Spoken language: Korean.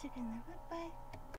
지금은